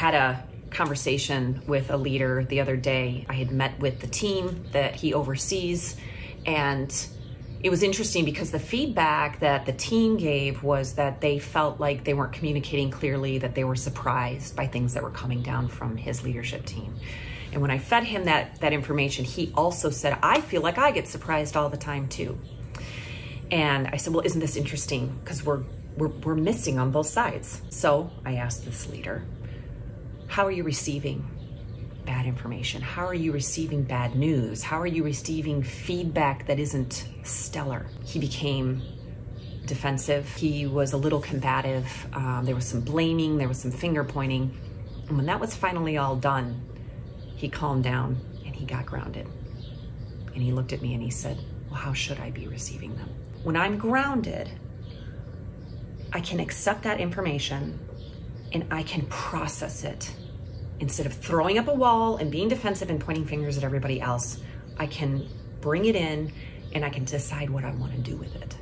had a conversation with a leader the other day. I had met with the team that he oversees, and it was interesting because the feedback that the team gave was that they felt like they weren't communicating clearly, that they were surprised by things that were coming down from his leadership team. And when I fed him that, that information, he also said, I feel like I get surprised all the time too. And I said, well, isn't this interesting? Because we're, we're, we're missing on both sides. So I asked this leader, how are you receiving bad information? How are you receiving bad news? How are you receiving feedback that isn't stellar? He became defensive. He was a little combative. Um, there was some blaming, there was some finger pointing. And when that was finally all done, he calmed down and he got grounded. And he looked at me and he said, Well, how should I be receiving them? When I'm grounded, I can accept that information and I can process it. Instead of throwing up a wall and being defensive and pointing fingers at everybody else, I can bring it in and I can decide what I want to do with it.